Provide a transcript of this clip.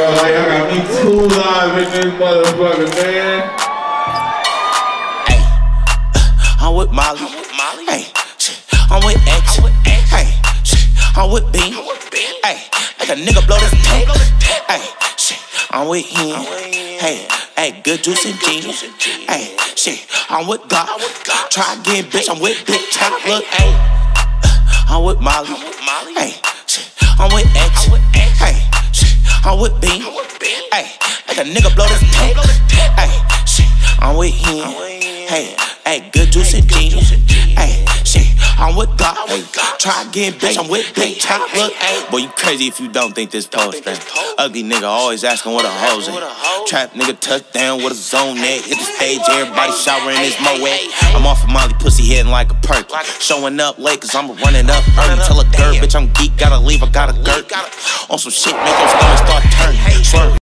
I got me two live in this motherfucker, man. Hey, I'm with Molly. Hey, I'm with X. Hey, I'm with Bean. Hey, like a nigga blow this tank. Hey, I'm with him. Hey, hey, good juice and genius. Hey, shit, I'm with God. Try again, bitch. I'm with Big Tank. Look, hey, I'm with Molly. Hey, I'm with X. I'm with Bean. Hey, like a nigga blow this tank. Hey, shit, I'm with him. Hey, hey, good and genius. Hey, shit, I'm with God. Hey, try again, bitch. I'm with Big Tank. Look, hey, boy, you crazy if you don't think this post thing. Ugly nigga always asking what a hoes. Trap nigga touchdown with a zone net. Hit the stage, everybody showering this moe. I'm off of Molly pussy hitting like a perk. Showing up late cause I'm running up early. Tell a girl, bitch, I'm geek, gotta leave, I got a girt. On some shit, make them stomach start.